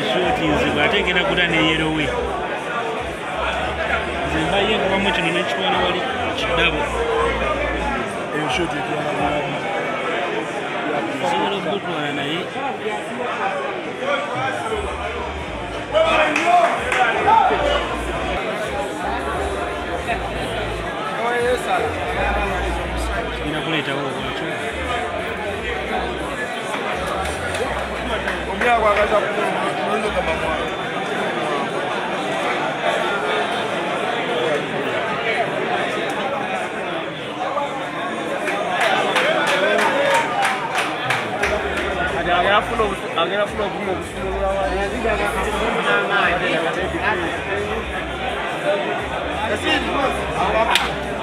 eshotinzibwa ate ngenda kuta neyerowe nze mbaye nkubamu kino nekitwala wali kidabo. Etwalabulabi osobola okugutwala naye. Genda kuleetawo obwakyo. Omulala agera fulo bungo busumulula wali.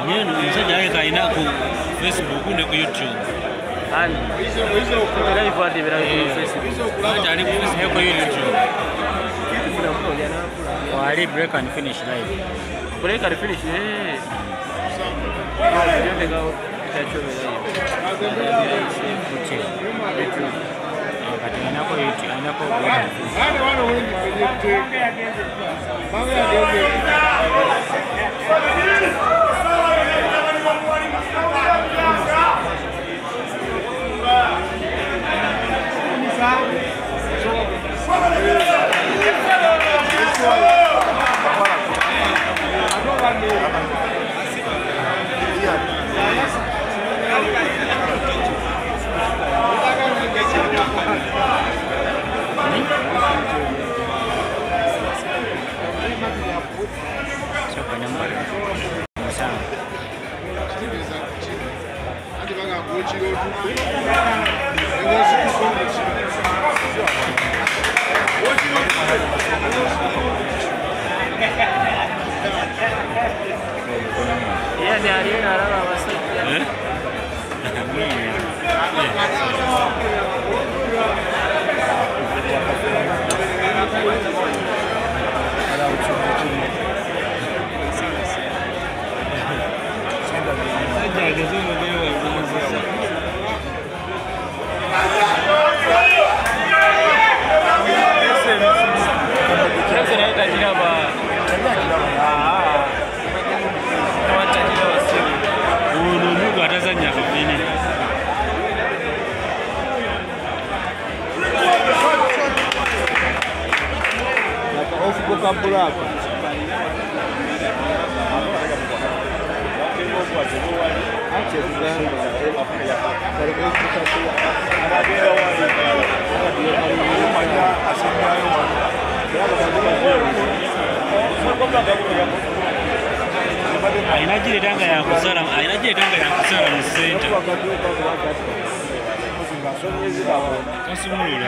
Ngeni musajja ayita ayina ku Facebook ne ku YouTube. hali tembelea break and finish live. Break and finish Vou tirar o negócio que sobra, tira. Vou tirar o E a diarinha era lá, vai ser. É? é. Não, é. pulava ayina giri tanga yakusala ayina giri tanga yakusala mu senta tosumulula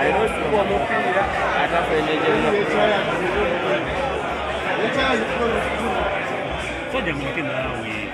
Aerosiko mupiira atafuna egyennoko sojja munkenaawe